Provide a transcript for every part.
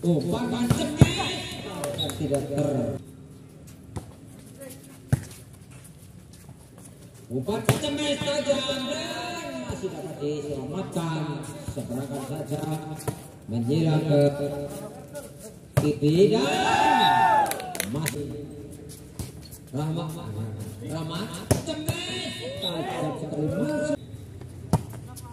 Umpan kencengnya tidak ter. Umpan kencengnya tajam dan masih dapat diselamatkan. Seberangkat saja menyilang ke kiri dan masih Rama Rama kencengnya tajam sekali masuk.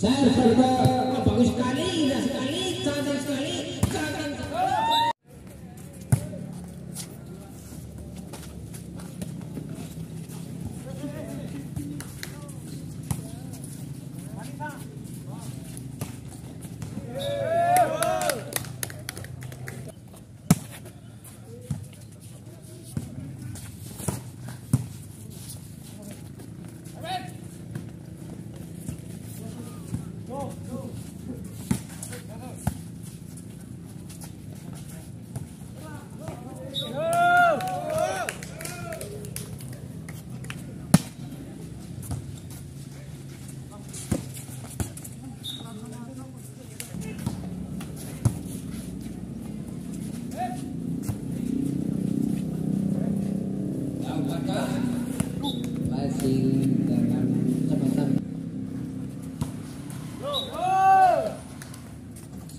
Server oh, bagus sekali, indah sekali, Yang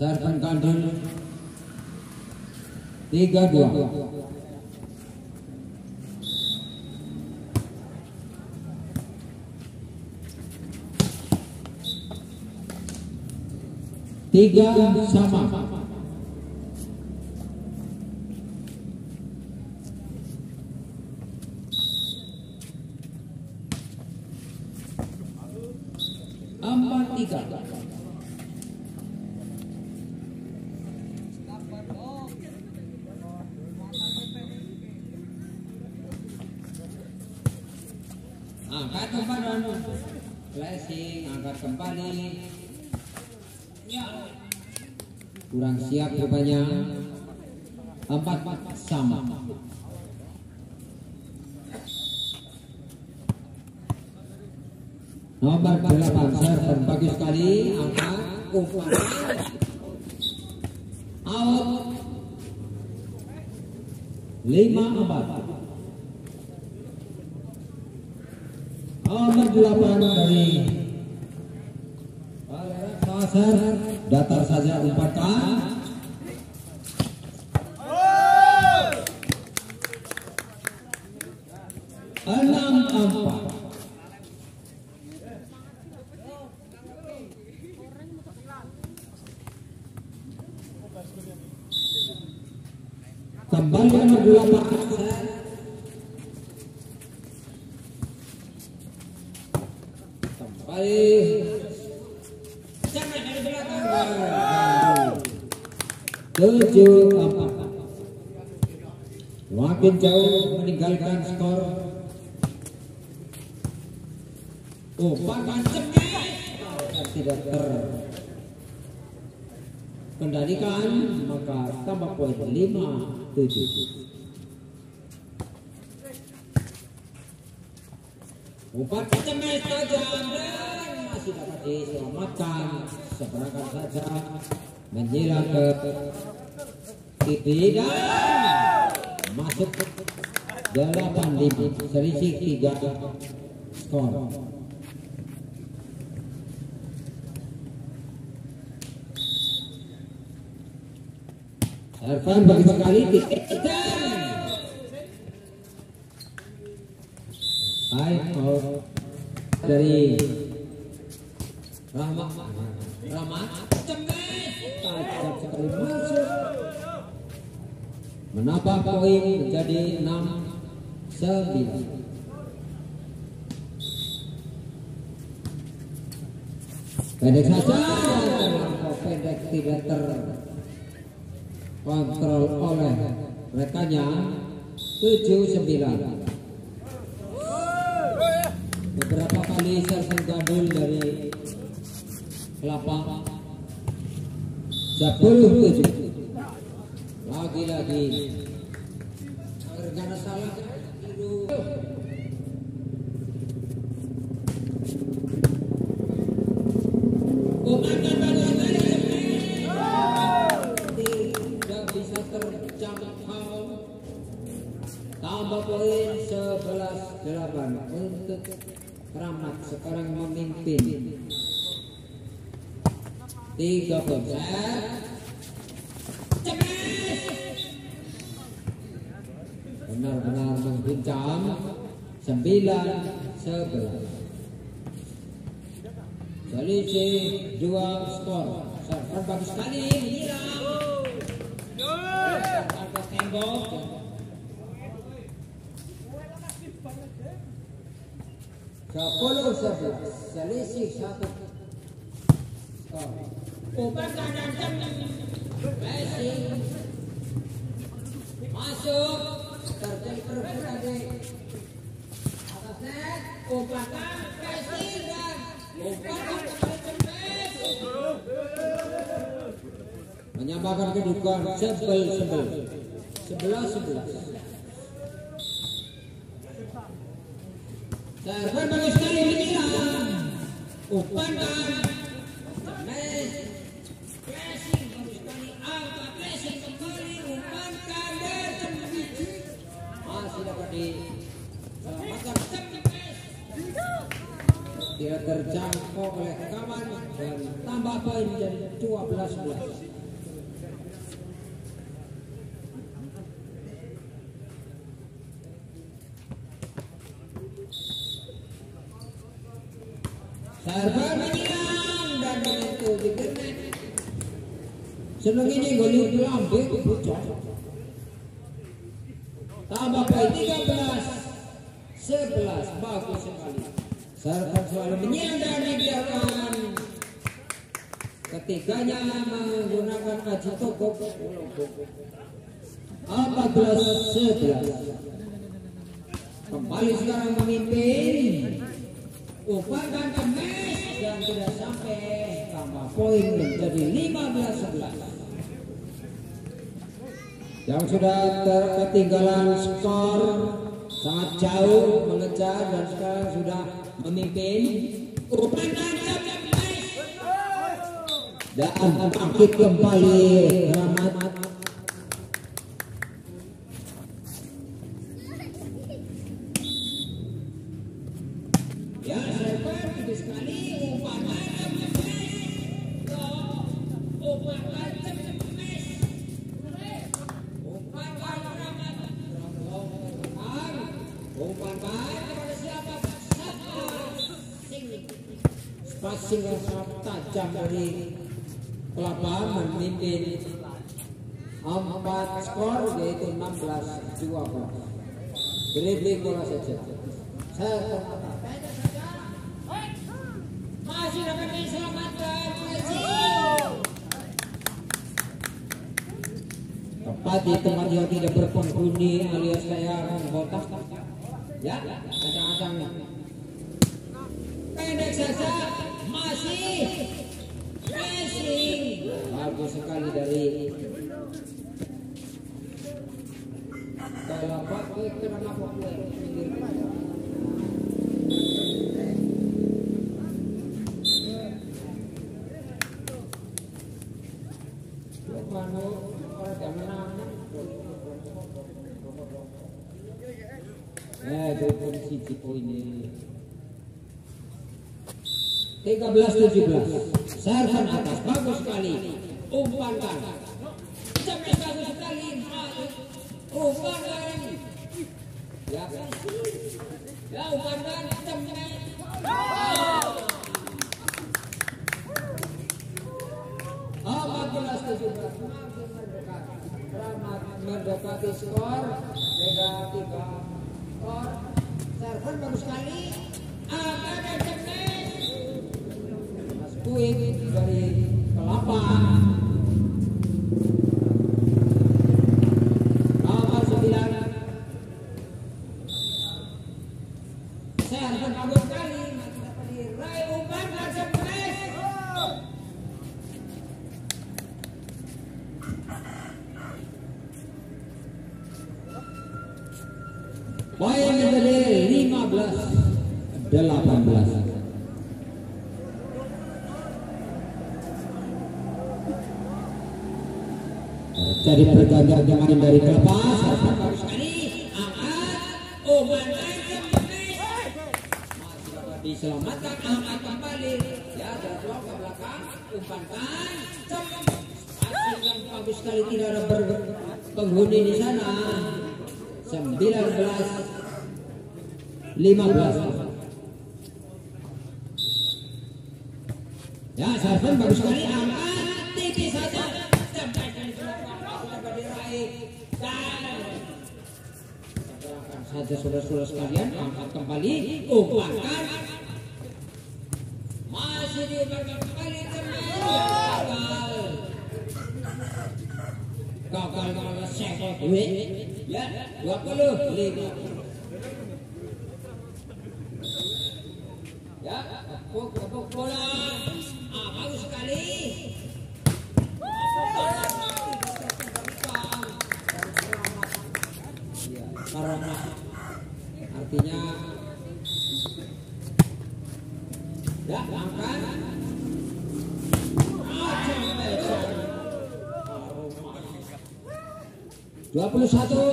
Serpan kandun. Tiga dua. Tiga sama. Empat tiga Ya Kurang siap rupanya. Empat sama. Nomor 8 server bagus sekali. Angkat umpan out. Lima empat. Nomor 8 dari Pasar datar saja umpatan. Enam empat. Kembali nomor kembali jangan dari belakang tujuh empat makin jauh meninggalkan skor. Umpan kencengnya tidak ter kendalikan maka tambah poin 5 7 Umpan kencengnya tajam dapat diselamatkan seberangkat saja menyilang ke kiri dan masuk delapan lima selisih tiga skor. Ervan bagi sekali Hai, mau dari Cemes tajam sekali Menambah poin menjadi 6 9. Pendek saja pendek tidak terkontrol oleh rekannya 7 9. Beberapa kali kelapa 10 7 lagi-lagi karena salah tidur Komandan sekali tidak bisa terjangkau. Tambah poin 11 8 untuk Keramat sekarang memimpin tiga poin benar-benar mengguncang sembilan sebelas. Selisih dua skor. Server bagus sekali. Menyerang Angkat tembok sepuluh sebelas. Selisih satu. Skor Masuk terjadi perebutan di atas net Obatan pressing dan Obatan kembali cemes menyamakan kedudukan sebel sebel sebelas sebelas Serban bagus sekali menyerang Obatan terjangkau oleh kawan dan tambah poin menjadi 12 11 Serban menyerang dan menyentuh di genet seneng ini goli lambe bocor tambah poin 13 11 bagus sekali Serkan selalu menyerang dari belakang ketiganya menggunakan aji toko 14 11 kembali sekarang memimpin Upakan kemes yang tidak sampai tambah poin menjadi 15 11 yang sudah terketinggalan skor sangat jauh mengejar dan sekarang sudah memimpin Obatan cemes dan bangkit kembali Rahmat. Ya, sangat tajam dari kelapa memimpin empat skor yaitu 16 12 dribbling bola saja. Saya masih dapat diselamatkan Messi. tepat di tempat yang tidak berpenghuni alias kayak botak. Ya acang-acang Pendek saja masih Messi. 13-17 sarhan atas bagus sekali. Umpankan sampai ya, ya, bagus sekali umpankan ya ya umpankan Oh, makin mendekat skor server bagus sekali. Puing dari Kelapa. Nomor sembilan. Bagus sekali masih dapat diraih umpan dan cepat Poin menjadi 15 18 Jadi pergantian pemain dari Kelapa serta Bagus sekali. Angkat. Umpan dan cepat. masih dapat diselamatkan angkat kembali. Ya jadwal ke belakang umpankan passing yang bagus sekali tidak ada ber- penghuni di sana. 19 15 Ya, Sarvan bagus sekali. Angkat tipis saja. Saja saudara-saudara sekalian angkat kembali umpankan masih diumpankan kembali gagal gagal malah sekol duit ya 20 lima ya tepuk tepuk bola ah bagus sekali Ya, karena artinya ya angkat dua puluh satu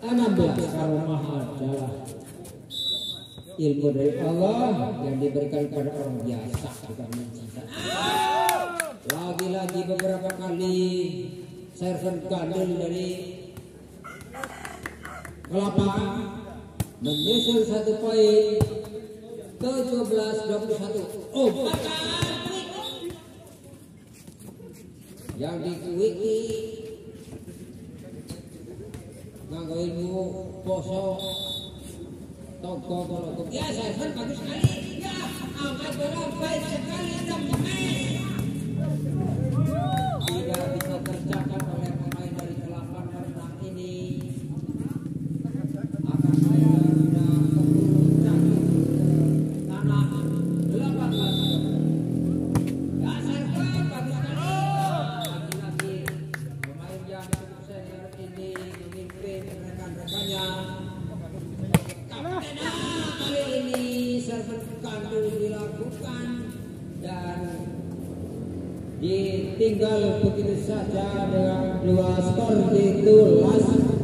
enam belas. Karomah adalah ilmu dari Allah yang diberikan kepada orang biasa. Bukan mujizat lagi-lagi beberapa kali server gandul dari kelapa menyusul satu poin 17-21 oh yang dikuiki nganggo ilmu poso. Toko Ya, server bagus sekali. Ya, bola baik sekali dan saja dengan dua skor yaitu last